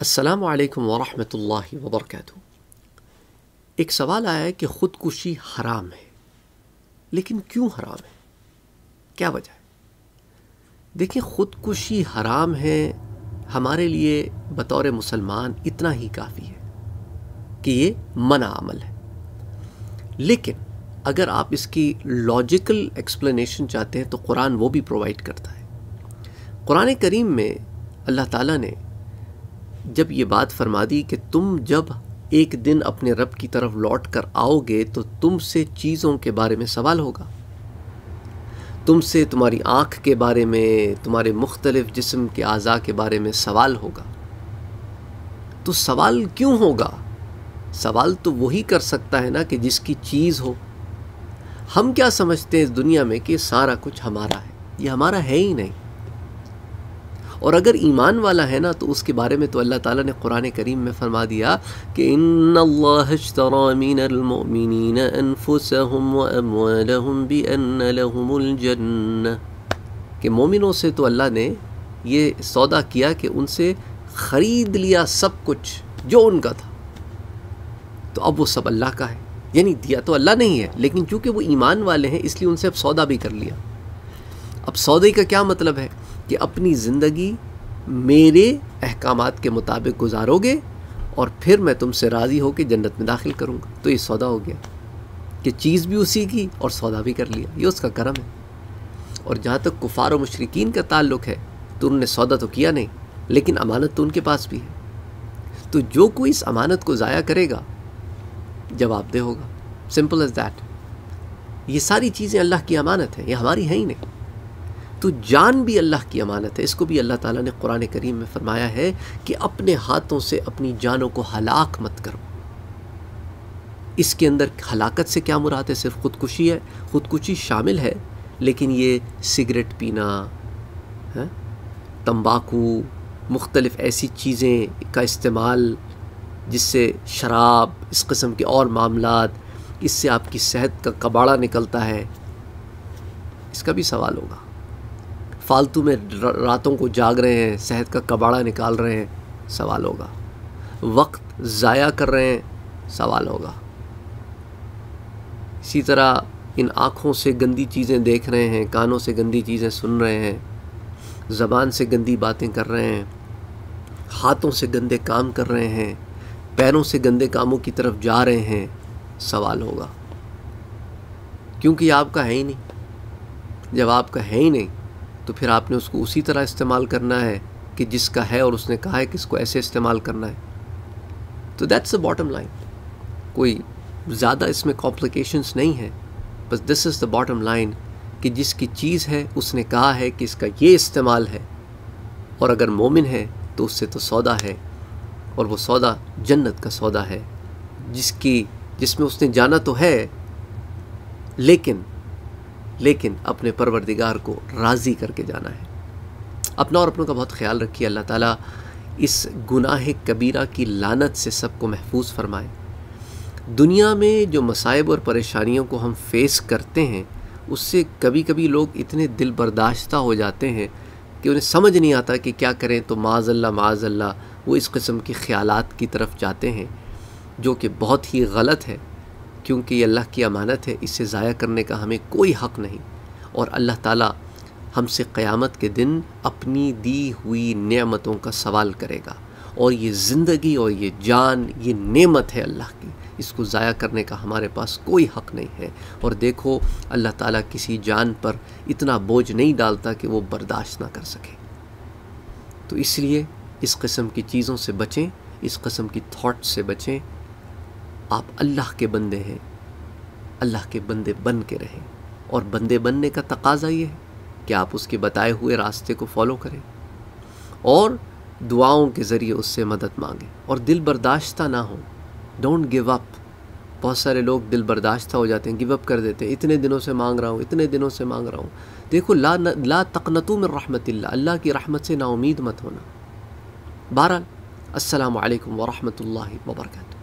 असलकम वरहमतुल्लाहि वबरकातुहू एक सवाल आया है कि ख़ुदकुशी हराम है, लेकिन क्यों हराम है? क्या वजह है? देखिए, ख़ुदकुशी हराम है हमारे लिए बतौर मुसलमान इतना ही काफ़ी है कि ये मना अमल है। लेकिन अगर आप इसकी लॉजिकल एक्सप्लेनेशन चाहते हैं तो कुरान वो भी प्रोवाइड करता है। कुरान करीम में अल्लाह ताला ने जब ये बात फरमा दी कि तुम जब एक दिन अपने रब की तरफ़ लौट कर आओगे तो तुमसे चीज़ों के बारे में सवाल होगा। तुमसे तुम्हारी आँख के बारे में, तुम्हारे मुख्तलिफ़ जिस्म के अज़ा के बारे में सवाल होगा। तो सवाल क्यों होगा? सवाल तो वही कर सकता है ना कि जिसकी चीज़ हो। हम क्या समझते हैं इस दुनिया में कि सारा कुछ हमारा है? ये हमारा है ही नहीं। और अगर ईमान वाला है ना तो उसके बारे में तो अल्लाह ताला ने कुरान करीम में फरमा दिया कि कि मोमिनों से तो अल्लाह ने ये सौदा किया कि उनसे ख़रीद लिया सब कुछ जो उनका था। तो अब वो सब अल्लाह का है। यानी दिया तो अल्लाह नहीं है, लेकिन चूँकि वो ईमान वाले हैं, इसलिए उनसे अब सौदा भी कर लिया। अब सौदे का क्या मतलब है? कि अपनी ज़िंदगी मेरे अहकाम के मुताबिक गुजारोगे और फिर मैं तुमसे राज़ी होकर जन्नत में दाखिल करूँगा। तो ये सौदा हो गया कि चीज़ भी उसी की और सौदा भी कर लिया। ये उसका करम है। और जहाँ तक कुफ़ार और मशरकिन का ताल्लुक है तो उन्होंने सौदा तो किया नहीं, लेकिन अमानत तो उनके पास भी है। तो जो कोई इस अमानत को ज़ाया करेगा जवाबदेह होगा। Simple as that. ये सारी चीज़ें अल्लाह की अमानत है, ये हमारी हैं ही नहीं। तो जान भी अल्लाह की अमानत है। इसको भी अल्लाह ताला ने कुरान करीम में फरमाया है कि अपने हाथों से अपनी जानों को हलाक मत करो। इसके अंदर हलाकत से क्या मुराद है? सिर्फ़ ख़ुदकुशी है? ख़ुदकुशी शामिल है, लेकिन ये सिगरेट पीना, है? तम्बाकू मुख्तलिफ़ ऐसी चीज़ें का इस्तेमाल, जिससे शराब, इस कस्म के और मामलात, इससे आपकी सेहत का कबाड़ा निकलता है। इसका भी सवाल होगा। फालतू में रातों को जाग रहे हैं सेहत का कबाड़ा निकाल रहे हैं, सवाल होगा। वक्त ज़ाया कर रहे हैं, सवाल होगा। इसी तरह इन आँखों से गंदी चीज़ें देख रहे हैं, कानों से गंदी चीज़ें सुन रहे हैं, ज़बान से गंदी बातें कर रहे हैं, हाथों से गंदे काम कर रहे हैं, पैरों से गंदे कामों की तरफ़ जा रहे हैं, सवाल होगा। क्योंकि आपका है ही नहीं। जब आपका है ही नहीं तो फिर आपने उसको उसी तरह इस्तेमाल करना है कि जिसका है और उसने कहा है कि इसको ऐसे इस्तेमाल करना है। तो दैट्स द बॉटम लाइन कोई ज़्यादा इसमें कॉम्प्लिकेशंस नहीं है। बस this is the bottom line कि जिसकी चीज़ है, उसने कहा है कि इसका ये इस्तेमाल है। और अगर मोमिन है तो उससे तो सौदा है। और वो सौदा जन्नत का सौदा है। जिसकी, जिसमें उसने जाना तो है, लेकिन लेकिन अपने परवरदिगार को राज़ी करके जाना है। अपना और अपनों का बहुत ख्याल रखिए, अल्लाह ताला इस गुनाह कबीरा की लानत से सबको महफूज फरमाए। दुनिया में जो मसाइब और परेशानियों को हम फेस करते हैं, उससे कभी कभी लोग इतने दिल बर्दाश्ता हो जाते हैं कि उन्हें समझ नहीं आता कि क्या करें तो माज़ल्ला माज़ल्ला वो इस कस्म के ख़्यालात की तरफ़ जाते हैं, जो कि बहुत ही गलत है। क्योंकि ये अल्लाह की अमानत है इसे ज़ाया करने का हमें कोई हक़ नहीं। और अल्लाह ताला हमसे क़यामत के दिन अपनी दी हुई नेमतों का सवाल करेगा। और ये ज़िंदगी और ये जान, ये नेमत है अल्लाह की, इसको ज़ाया करने का हमारे पास कोई हक़ नहीं है। और देखो, अल्लाह ताला किसी जान पर इतना बोझ नहीं डालता कि वो बर्दाश्त ना कर सके। तो इसलिए इस कस्म की चीज़ों से बचें, इस कस्म की थाट से बचें आप अल्लाह के बंदे हैं। अल्लाह के बंदे बन के रहें। और बंदे बनने का तकाजा ये है कि आप उसके बताए हुए रास्ते को फॉलो करें। और दुआओं के ज़रिए उससे मदद मांगें। और दिल बर्दाश्ता ना हो। डोंट गिव अप बहुत सारे लोग दिल बर्दाश्ता हो जाते हैं गिव अप कर देते हैं। इतने दिनों से मांग रहा हूँ इतने दिनों से मांग रहा हूँ। देखो ला न, ला तकनतु में रहमत अल्लाह की रहमत से नाउमीद मत होना। बहरहाल अस्सलाम वालेकुम वरहमतुल्लाहि वबरकातुहू